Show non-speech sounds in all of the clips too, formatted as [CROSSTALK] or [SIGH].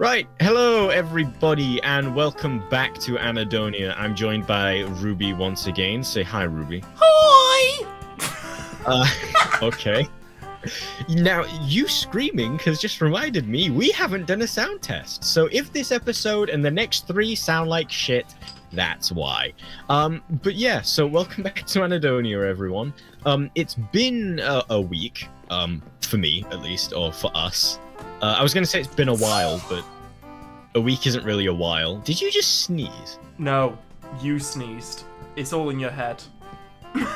Right, hello everybody, and welcome back to Anhedonia. I'm joined by Ruby once again. Say hi, Ruby. Hi! Uh, [LAUGHS] okay. Now, you screaming has just reminded me we haven't done a sound test. So if this episode and the next three sound like shit, that's why. Um, but yeah, so welcome [LAUGHS] back to Anhedonia, everyone. Um, it's been a, a week, um, for me at least, or for us. Uh, I was going to say it's been a while, but a week isn't really a while. Did you just sneeze? No, you sneezed. It's all in your head. [LAUGHS]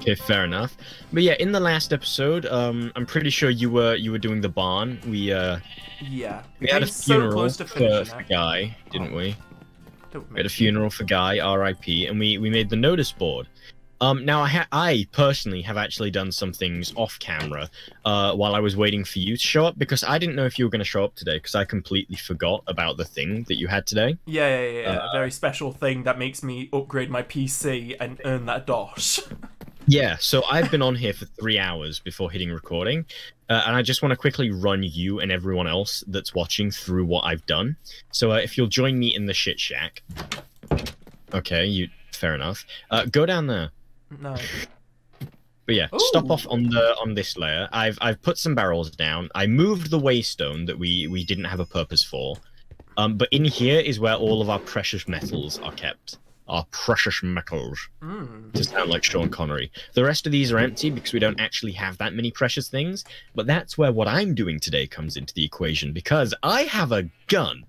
Okay, fair enough. But yeah, in the last episode, um, I'm pretty sure you were you were doing the barn. We uh, Yeah. we had a so funeral close to for, for. Guy, didn't we? Don't We had a funeral for Guy, R.I.P., and we we made the notice board. Um, now I ha- I personally have actually done some things off camera, uh, while I was waiting for you to show up because I didn't know if you were going to show up today because I completely forgot about the thing that you had today. Yeah, yeah, yeah, yeah. Uh, a very special thing that makes me upgrade my PC and earn that dosh. [LAUGHS] Yeah, so I've been on here for three hours before hitting recording, uh, and I just want to quickly run you and everyone else that's watching through what I've done. So uh, if you'll join me in the shit shack, okay, you fair enough. Uh, go down there. No. But yeah, stop off on the on this layer. I've I've put some barrels down. I moved the waystone that we we didn't have a purpose for. Um, but in here is where all of our precious metals are kept. Our precious metals Mm. to sound like Sean Connery. The rest of these are empty because we don't actually have that many precious things. But that's where what I'm doing today comes into the equation because I have a gun.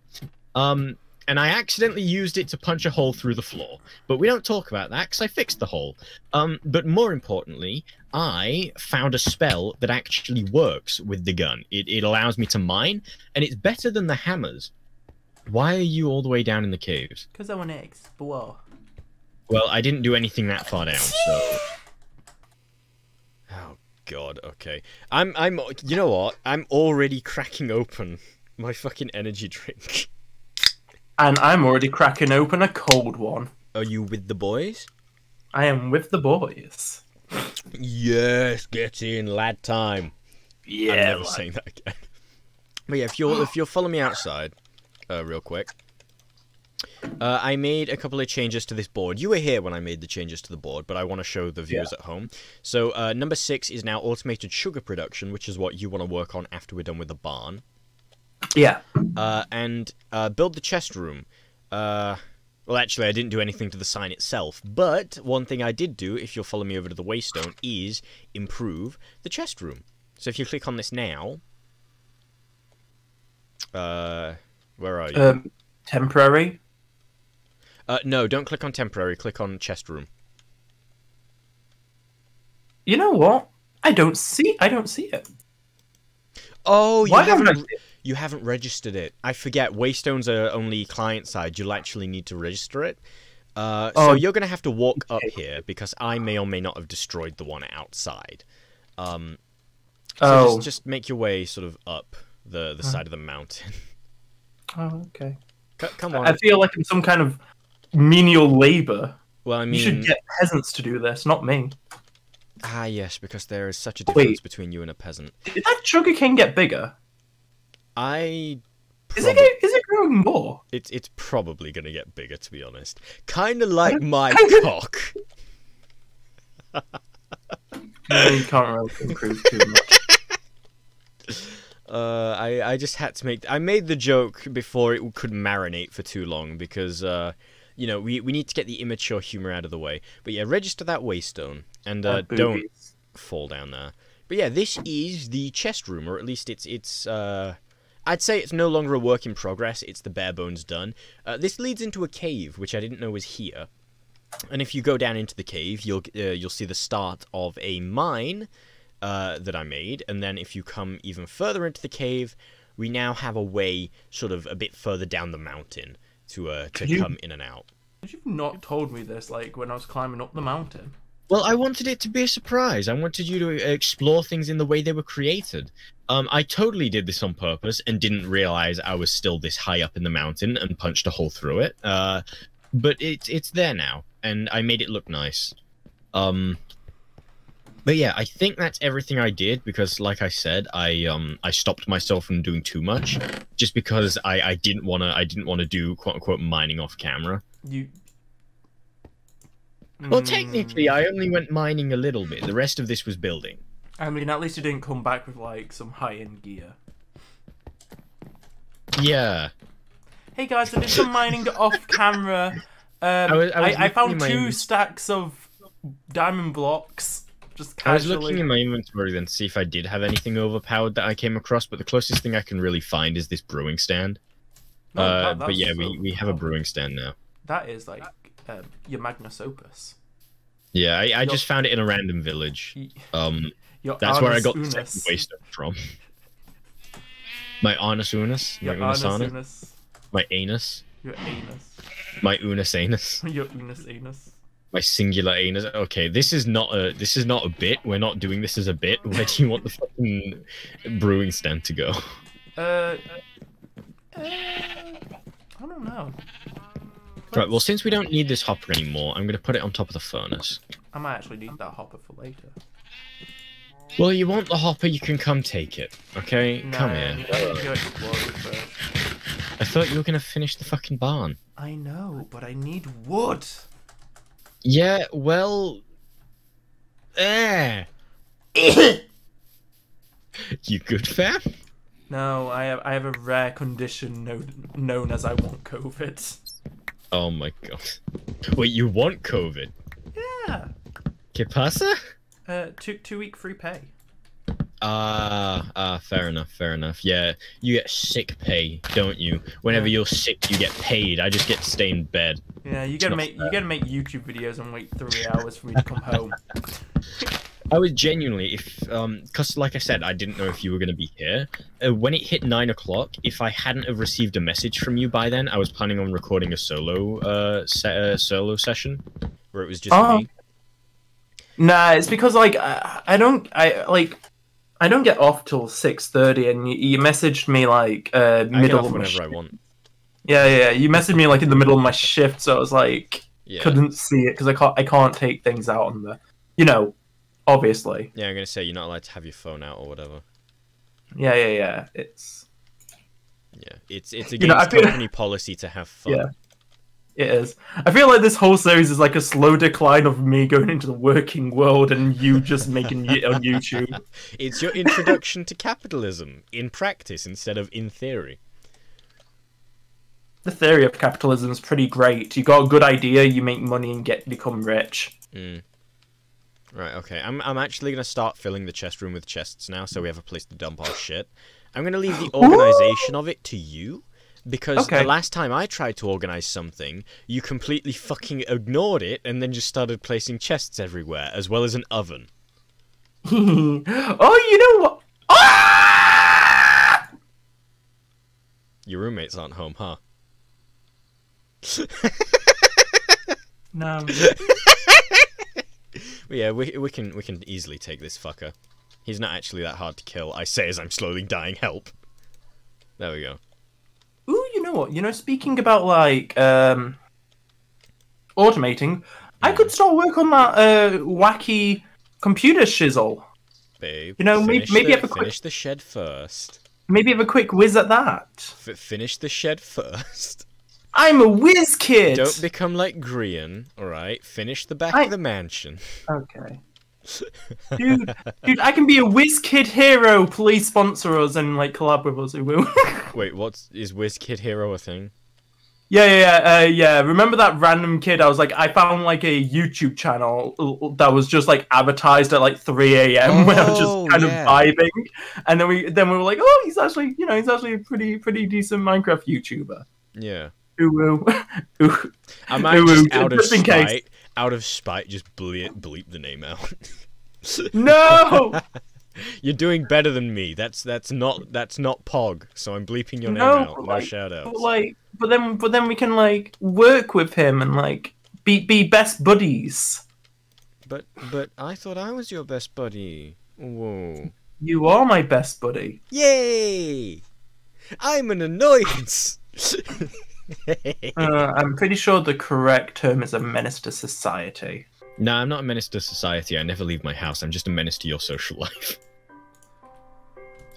Um, and I accidentally used it to punch a hole through the floor. But we don't talk about that because I fixed the hole. Um, but more importantly, I found a spell that actually works with the gun. It, it allows me to mine, and it's better than the hammers. Why are you all the way down in the caves? Because I want to explore. Well, I didn't do anything that far down, so. Oh God. Okay. I'm. I'm. You know what? I'm already cracking open my fucking energy drink. [LAUGHS] And I'm already cracking open a cold one. Are you with the boys? I am with the boys. Yes. Get in, lad. Time. Yeah. I'm never like- saying that again. But yeah, if you'll if you'll follow me outside, uh, real quick. Uh, I made a couple of changes to this board. You were here when I made the changes to the board, but I want to show the viewers at home. So uh, number six is now automated sugar production, which is what you want to work on after we're done with the barn. Yeah. Uh, and uh, build the chest room. Uh, well, actually, I didn't do anything to the sign itself, but one thing I did do, if you'll follow me over to the waystone, is improve the chest room. So if you click on this now, uh, where are you? Um, temporary. Uh, no, don't click on temporary. Click on chest room. You know what? I don't see. I don't see it. Oh, you Why haven't haven't I- you haven't registered it. I forget. Waystones are only client side. You'll actually need to register it. Uh, so Oh, you're gonna have to walk up here because I may or may not have destroyed the one outside. Um, so Oh. just, just make your way sort of up the the side of the mountain. [LAUGHS] Oh, okay. C- Come on. I feel like I'm some kind of menial labor. well, I mean, You should get peasants to do this, not me. ah, yes, because there is such a Wait. difference between you and a peasant. Did that sugar cane get bigger? I. Is it, prob- get- is it growing more? It's it's probably gonna get bigger, to be honest. Kind of like [LAUGHS] my cock. No, you can't really improve too much. [LAUGHS] Uh, I I just had to make. I made the joke before it could marinate for too long because uh, you know, we we need to get the immature humor out of the way. But yeah, register that waystone and Uh, don't fall down there. But yeah, this is the chest room, or at least it's it's. Uh, I'd say it's no longer a work in progress. It's the bare bones done. Uh, this leads into a cave, which I didn't know was here. And if you go down into the cave, you'll uh, you'll see the start of a mine uh, that I made. And then if you come even further into the cave, we now have a way sort of a bit further down the mountain to uh, to you- come in and out. You have not told me this, like, when I was climbing up the mountain? Well, I wanted it to be a surprise. I wanted you to explore things in the way they were created. Um, I totally did this on purpose and didn't realize I was still this high up in the mountain and punched a hole through it. Uh, but it's it's there now, and I made it look nice. Um, but yeah, I think that's everything I did because, like I said, I um I stopped myself from doing too much, just because I I didn't wanna I didn't want to do quote unquote mining off camera. You. Well, Mm, technically, I only went mining a little bit. The rest of this was building. I mean, at least you didn't come back with like some high-end gear. Yeah, Hey guys, I did some mining [LAUGHS] off camera. Um, I, was- I was I, found looking my two stacks of diamond blocks. Just casually. I was looking in my inventory then to see if I did have anything overpowered that I came across, but the closest thing I can really find is this brewing stand. No, uh, that- but that's yeah, we, we have a brewing stand now. That is like um, your magnus opus. Yeah, I, I Your- just found it in a random village. Um, [LAUGHS] that's where I got the second waste from. My Arnus Unus, my Unus Anus, Unus. my Anus, Your anus. my Unus Anus, [LAUGHS] Your Unus anus. my singular Anus. Okay, this is not a this is not a bit. We're not doing this as a bit. Where do you want the fucking brewing stand to go? Uh, uh, I don't know. Right. Well, since we don't need this hopper anymore, I'm gonna put it on top of the furnace. I might actually need that hopper for later. Well, you want the hopper, you can come take it. Okay, No, come here. need to go explore it first. I thought you were gonna finish the fucking barn. I know, but I need wood. Yeah. Well. Eh. [COUGHS] you good, fam? No, I have I have a rare condition known known as I want COVID. Oh my god. Wait, you want COVID? Yeah. ¿Qué pasa? Uh, two two week free pay. Ah, ah, fair enough, fair enough. Yeah, you get sick pay, don't you? Whenever Yeah. you're sick, you get paid. I just get to stay in bed. Yeah, you gotta make you gotta make YouTube videos and wait three hours for me to come home. [LAUGHS] I was genuinely, if, um, because like I said, I didn't know if you were going to be here. Uh, when it hit nine o'clock, if I hadn't have received a message from you by then, I was planning on recording a solo, uh, se- uh solo session where it was just Oh. me. Nah, it's because like I, I don't I like I don't get off till six thirty, and you, you messaged me like uh I get middle off of whenever I want. yeah yeah you messaged me like in the middle of my shift, so I was like Yeah, couldn't see it because I can't I can't take things out on the you know obviously yeah. I'm gonna say you're not allowed to have your phone out or whatever. yeah yeah yeah it's Yeah, it's it's [LAUGHS] You know, against feel- company policy to have fun. Yeah. it is. I feel like this whole series is like a slow decline of me going into the working world and you just making it on YouTube. [LAUGHS] It's your introduction to capitalism in practice instead of in theory. The theory of capitalism is pretty great. You got a good idea, you make money and get become rich. Mm. Right, okay. I'm I'm actually gonna start filling the chest room with chests now, so we have a place to dump our shit. I'm gonna leave the [GASPS] organization of it to you, because Okay. the last time I tried to organize something, you completely fucking ignored it and then just started placing chests everywhere, as well as an oven. [LAUGHS] oh, you know what? Ah! Your roommates aren't home, huh? No. [LAUGHS] Yeah, we we can we can easily take this fucker. He's not actually that hard to kill. I say as I'm slowly dying. Help. There we go. Ooh, you know what? You know, speaking about like um automating, I could start work on that uh wacky computer shizzle. Babe, You know, maybe the, have a quick- finish the shed first. Maybe have a quick whiz at that. F- finish the shed first. [LAUGHS] I'm a whiz kid. Don't become like Grian, alright? Finish the back I- of the mansion. Okay. Dude, dude, I can be a whiz kid hero. Please sponsor us and like collab with us. We will. [LAUGHS] Wait, what's is WizKid Hero a thing? Yeah, yeah, yeah, uh, yeah. Remember that random kid? I was like, I found like a YouTube channel that was just like advertised at like 3 a.m. [LAUGHS] when I was Oh, just kind yeah. of vibing, and then we then we were like, oh, he's actually, you know, he's actually a pretty pretty decent Minecraft YouTuber. Yeah. Ooh, ooh, ooh. I might Ooh, just out of just case. spite, out of spite, just bleep, bleep the name out. [LAUGHS] No, You're doing better than me. That's that's not that's not Pog. So I'm bleeping your name No, out. No like- shout out. but like, but then but then we can like work with him and like be be best buddies. But but I thought I was your best buddy. Whoa. You are my best buddy. Yay! I'm an annoyance. [LAUGHS] Uh, [LAUGHS] I'm pretty sure the correct term is a menace to society. Nah, I'm not a menace to society. I never leave my house. I'm just a menace to your social [LAUGHS] life.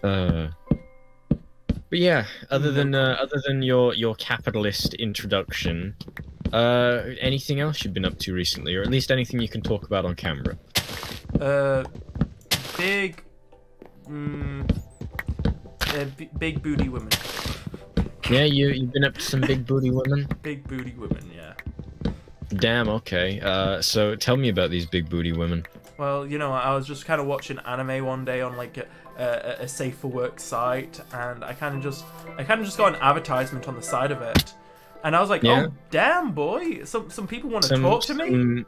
Uh, but yeah, other than uh, other than your your capitalist introduction, uh, anything else you've been up to recently, or at least anything you can talk about on camera? Uh, big, mm, uh, b- big booty women. Yeah, you you've been up to some big booty women. Big booty women, yeah. Damn. Okay. Uh, so tell me about these big booty women. Well, you know, I was just kind of watching anime one day on like a, a, a safe for work site, and I kind of just, I kind of just got an advertisement on the side of it, and I was like, Yeah. oh damn boy, some some people want to talk to me. some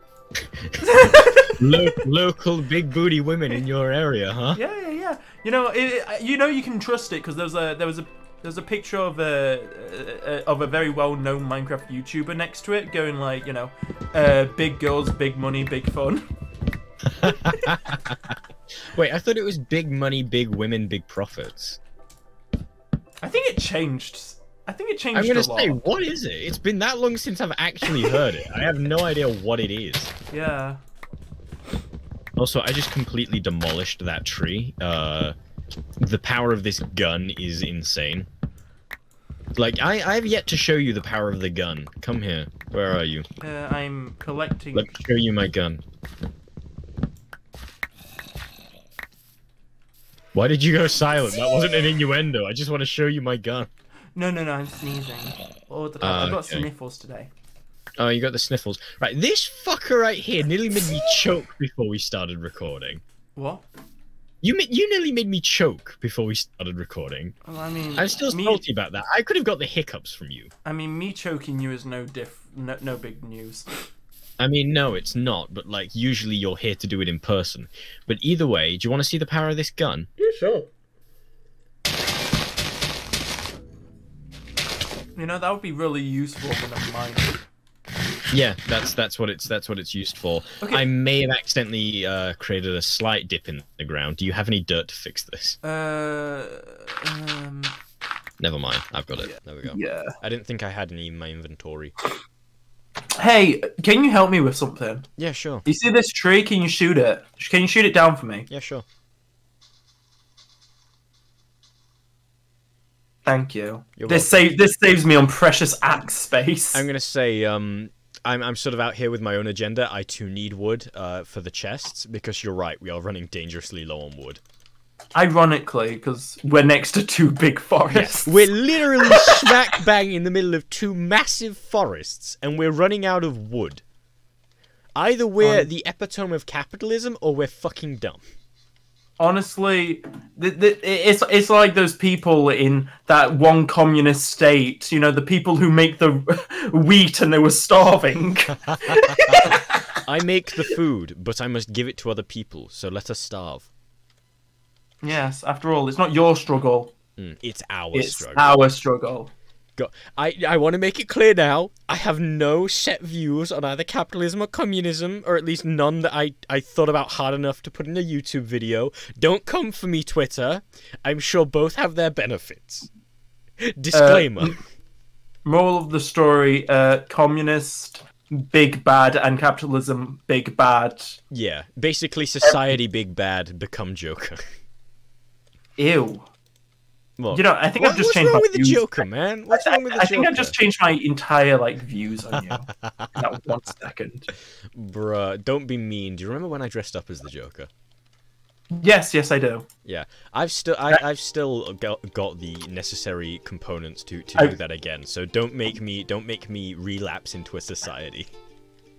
[LAUGHS] lo- local big booty women in your area, huh? Yeah, yeah, yeah. You know, it, you know, you can trust it because there's a there was a there's a picture of a, of a very well known Minecraft YouTuber next to it, going like, you know, uh, big girls, big money, big fun. [LAUGHS] [LAUGHS] Wait, I thought it was big money, big women, big profits. I think it changed. I think it changed I'm gonna a lot. say, what is it? It's been that long since I've actually heard it. I have no idea what it is. Yeah. Also, I just completely demolished that tree. Uh, the power of this gun is insane. Like, I, I have yet to show you the power of the gun. Come here. Where are you? Uh, I'm collecting. Let me show you my gun. Why did you go silent? That wasn't an innuendo. I just want to show you my gun. No, no, no, I'm sneezing. Oh, the Ah, I've got okay. sniffles today. Oh, you got the sniffles. Right, this fucker right here nearly made me choke before we started recording. What? You you nearly made me choke before we started recording. Well, I mean, I'm still me, salty about that. I could have got the hiccups from you. I mean, me choking you is no diff, no, no big news. I mean, no, it's not, but like, usually you're here to do it in person. But either way, do you want to see the power of this gun? Yeah, sure. You know that would be really useful, but never mind. Yeah, that's that's what it's that's what it's used for. Okay. I may have accidentally uh, created a slight dip in the ground. Do you have any dirt to fix this? Uh, um, Never mind, I've got it. There we go. yeah. I didn't think I had any in my inventory. Hey, can you help me with something? Yeah, sure. You see this tree? Can you shoot it? Can you shoot it down for me? Yeah, sure. Thank you. You're this save this saves me on precious axe space. I'm gonna say, um, I'm I'm sort of out here with my own agenda. I too need wood, uh, for the chests because you're right. We are running dangerously low on wood. Ironically, because we're next to two big forests. We're literally [LAUGHS] smack bang in the middle of two massive forests, and we're running out of wood. Either we're Um, the epitome of capitalism, or we're fucking dumb. Honestly, th- th- it's it's like those people in that one communist state. You know, the people who make the [LAUGHS] wheat and they were starving. [LAUGHS] I make the food, but I must give it to other people, so let us starve. yes, after all, it's not your struggle; Mm, it's our it's struggle. our struggle. I, I want to make it clear now. I have no set views on either capitalism or communism, or at least none that I, I thought about hard enough to put in a YouTube video. Don't come for me, Twitter. I'm sure both have their benefits. Disclaimer. Moral of the story: uh, communist, big bad, and capitalism, big bad. yeah, basically society big bad become Joker. Ew. Well, You know, I think what- I've just what's changed wrong my with the views. Joker, man? What's I, wrong with the I Joker? think I've just changed my entire like views on you. in that one [LAUGHS] second. Bruh, don't be mean. Do you remember when I dressed up as the Joker? Yes, yes, I do. Yeah, I've still I, I've still got, got the necessary components to, to I- do that again. So don't make me don't make me relapse into a society.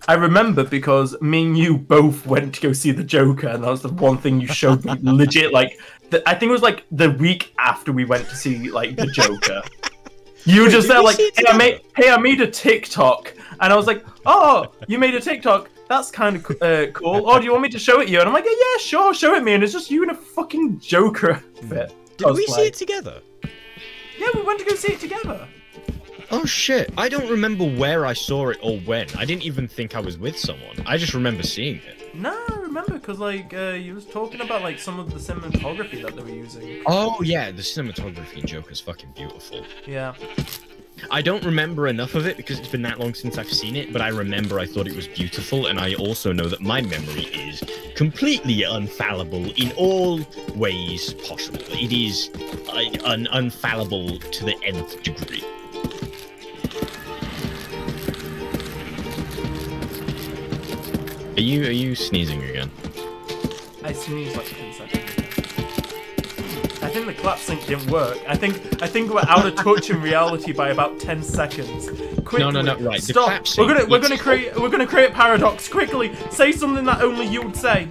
I remember because me and you both went to go see the Joker, and that was the one thing you showed me. [LAUGHS] legit, like the, I think it was like the week after we went to see like the Joker. You were just did there, like, hey, I made, hey, I made a TikTok, and I was like, oh, you made a TikTok. That's kind of uh, cool. Oh, do you want me to show it you? And I'm like, yeah, yeah, sure, show it me. And it's just you in a fucking Joker outfit. Did we see it together? Yeah, we went to go see it together. Oh shit! I don't remember where I saw it or when. I didn't even think I was with someone. I just remember seeing it. No, I remember because like uh, you was talking about like some of the cinematography that they were using. Oh yeah, the cinematography in Joker's fucking beautiful. Yeah. I don't remember enough of it because it's been that long since I've seen it, but I remember I thought it was beautiful, and I also know that my memory is completely unfallible in all ways possible. It is uh, un- unfallible to the nth degree. You are you sneezing again? I sneezed like 10 seconds. I think the clap sync didn't work. I think I think we're out of touch in reality by about 10 seconds. Quickly, No, no, no, right, Stop. we're gonna we're gonna create we're gonna create paradox. Quickly, say something that only you would say.